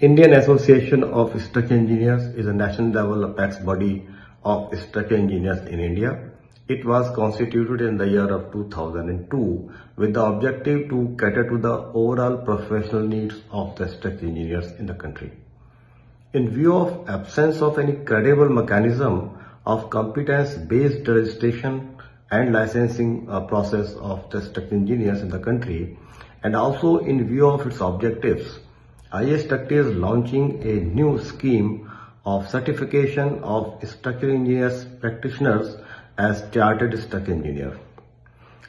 Indian Association of Structural Engineers is a national level apex body of structural engineers in India. It was constituted in the year of 2002 with the objective to cater to the overall professional needs of the structural engineers in the country. In view of absence of any credible mechanism of competence-based registration and licensing uh, process of the structural engineers in the country, and also in view of its objectives, IS is launching a new scheme of certification of structural engineers practitioners as chartered structural engineer.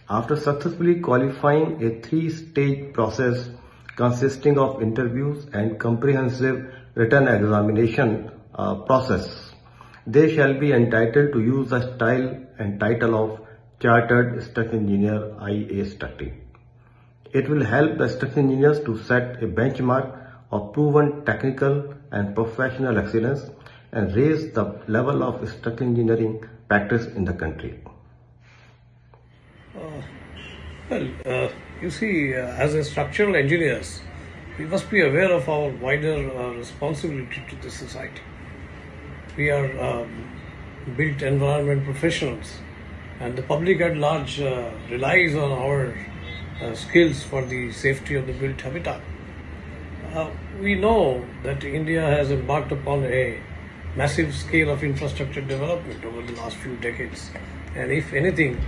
After successfully qualifying a three-stage process consisting of interviews and comprehensive written examination uh, process, they shall be entitled to use the style and title of Chartered Structural Engineer IA. It will help the structural engineers to set a benchmark of proven technical and professional excellence and raise the level of structural engineering practice in the country. Uh, well, uh, you see, uh, as a structural engineers, we must be aware of our wider uh, responsibility to the society. We are um, built environment professionals, and the public at large uh, relies on our uh, skills for the safety of the built habitat. Uh, we know that India has embarked upon a massive scale of infrastructure development over the last few decades. And if anything,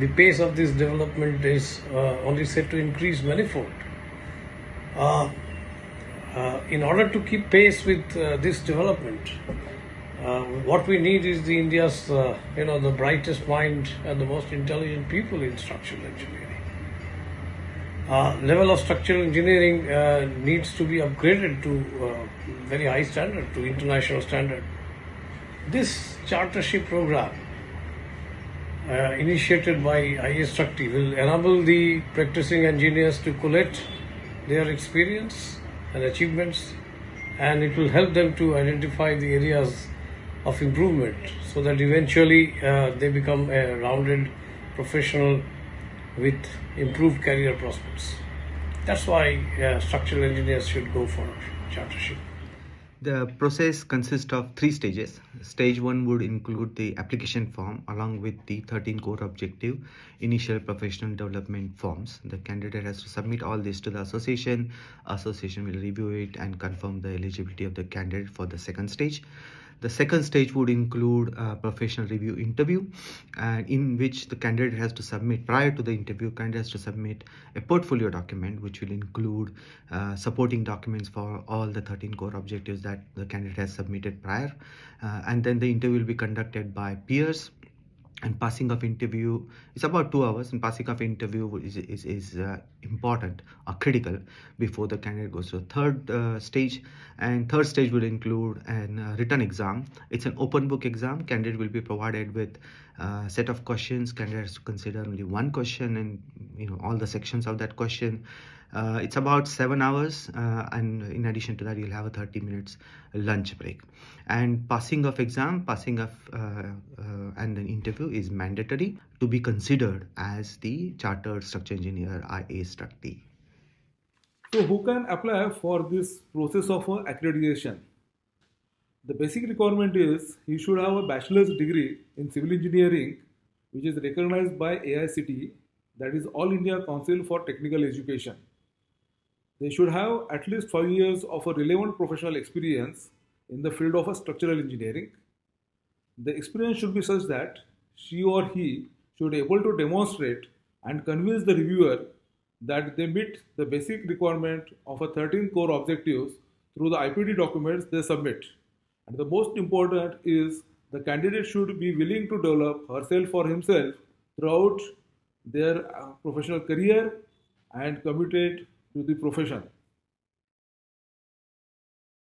the pace of this development is uh, only set to increase manifold. Uh, uh, in order to keep pace with uh, this development, what we need is the India's, you know, the brightest mind and the most intelligent people in structural engineering level of structural engineering uh, needs to be upgraded to uh, very high standard, to international standard. This chartership program, uh, initiated by IAStructE, will enable the practicing engineers to collect their experience and achievements, and it will help them to identify the areas of improvement so that eventually uh, they become a rounded professional with improved career prospects. That's why uh, structural engineers should go for chartership. The process consists of three stages. Stage one would include the application form along with the 13 core objective initial professional development forms. The candidate has to submit all this to the association. Association will review it and confirm the eligibility of the candidate for the second stage. The second stage would include a professional review interview and in which the candidate has to submit prior to the interview candidate has to submit a portfolio document which will include uh, supporting documents for all the 13 core objectives that the candidate has submitted prior. Uh, and then the interview will be conducted by peers and passing of interview is about two hours and passing of interview is, is, is uh, important or critical before the candidate goes to the third uh, stage. And third stage will include an uh, written exam. It's an open book exam. Candidate will be provided with uh, set of questions candidate has to consider only one question and you know all the sections of that question. Uh, it's about seven hours uh, and in addition to that you'll have a 30 minutes lunch break. And passing of exam passing of uh, uh and an interview is mandatory to be considered as the chartered structural engineer IA Struct So who can apply for this process of accreditation? The basic requirement is he should have a bachelor's degree in civil engineering which is recognized by AICTE that is All India Council for Technical Education. They should have at least five years of a relevant professional experience in the field of structural engineering. The experience should be such that she or he should be able to demonstrate and convince the reviewer that they meet the basic requirement of a 13 core objectives through the IPD documents they submit. And the most important is the candidate should be willing to develop herself or himself throughout their uh, professional career and committed to the profession.